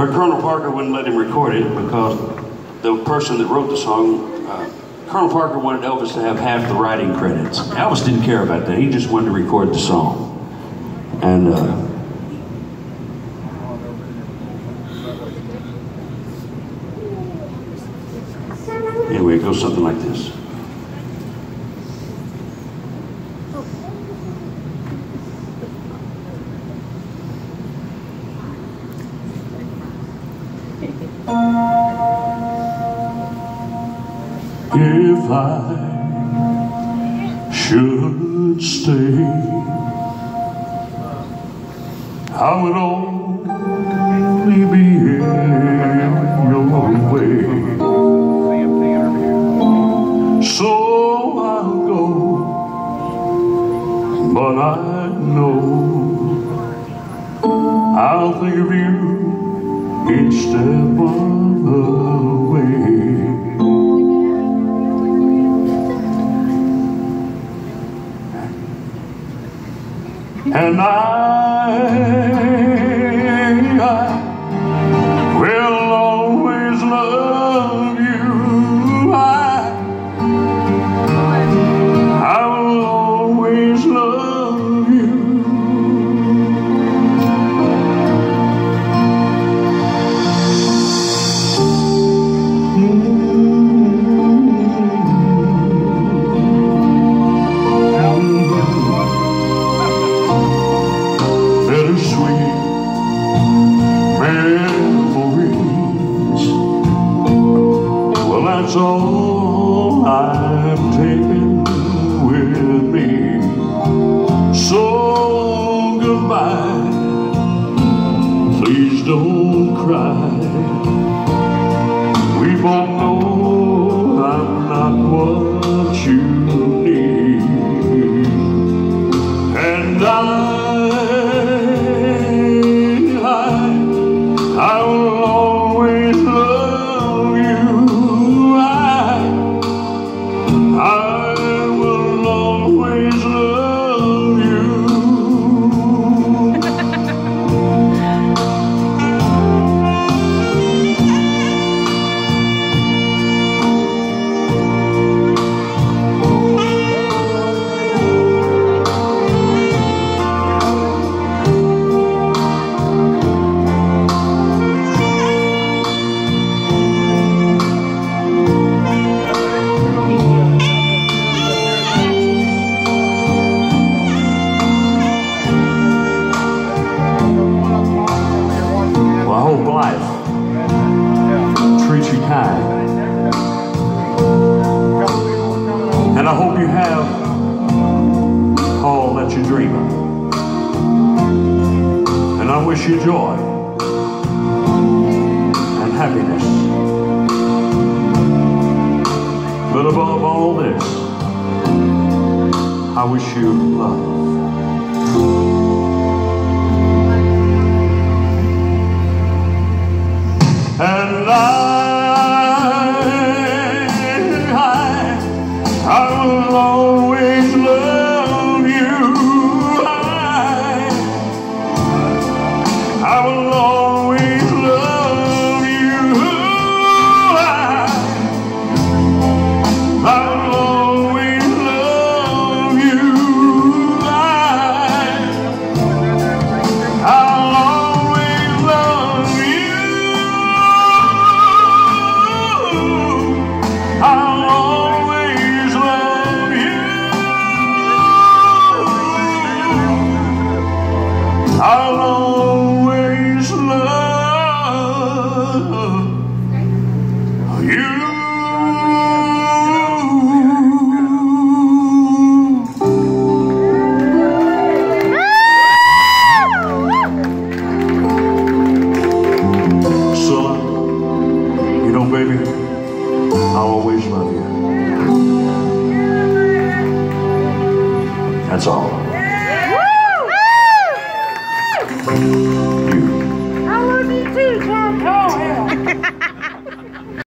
But Colonel Parker wouldn't let him record it because the person that wrote the song, uh, Colonel Parker wanted Elvis to have half the writing credits. Elvis didn't care about that. He just wanted to record the song. And uh, anyway, it goes something like this. If I should stay, I would only be in your way. So I'll go, but I know I'll think of you each step of the way. That's all I've taken with me. So goodbye, please don't cry. Life treats you kind. And I hope you have all that you dream of. And I wish you joy and happiness. But above all this, I wish you love. I will always I'll always love you. You know, baby, I'll always love you. That's all. Thank you.